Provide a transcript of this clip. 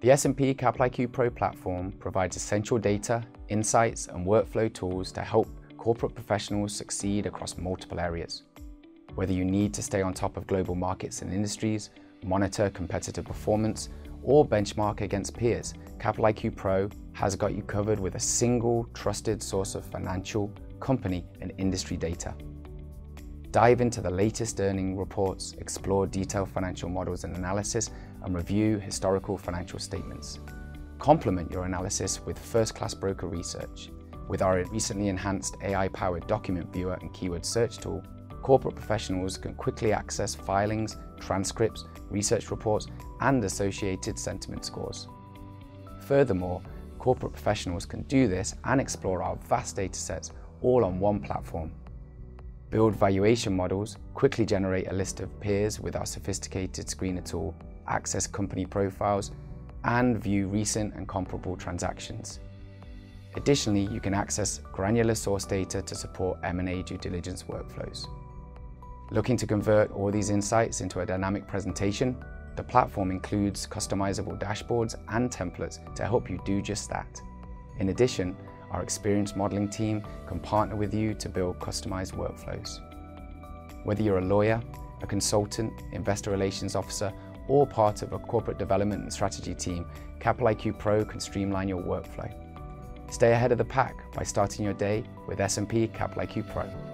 The S&P Capital IQ Pro platform provides essential data, insights, and workflow tools to help corporate professionals succeed across multiple areas. Whether you need to stay on top of global markets and industries, monitor competitive performance, or benchmark against peers, Capital IQ Pro has got you covered with a single trusted source of financial, company, and industry data. Dive into the latest earning reports, explore detailed financial models and analysis, and review historical financial statements. Complement your analysis with first-class broker research. With our recently enhanced AI-powered document viewer and keyword search tool, corporate professionals can quickly access filings, transcripts, research reports, and associated sentiment scores. Furthermore, corporate professionals can do this and explore our vast datasets all on one platform. Build valuation models, quickly generate a list of peers with our sophisticated screener tool, access company profiles, and view recent and comparable transactions. Additionally, you can access granular source data to support M&A due diligence workflows. Looking to convert all these insights into a dynamic presentation? The platform includes customizable dashboards and templates to help you do just that. In addition, our experienced modeling team can partner with you to build customized workflows. Whether you're a lawyer, a consultant, investor relations officer, or part of a corporate development and strategy team, Capital IQ Pro can streamline your workflow. Stay ahead of the pack by starting your day with S&P Capital IQ Pro.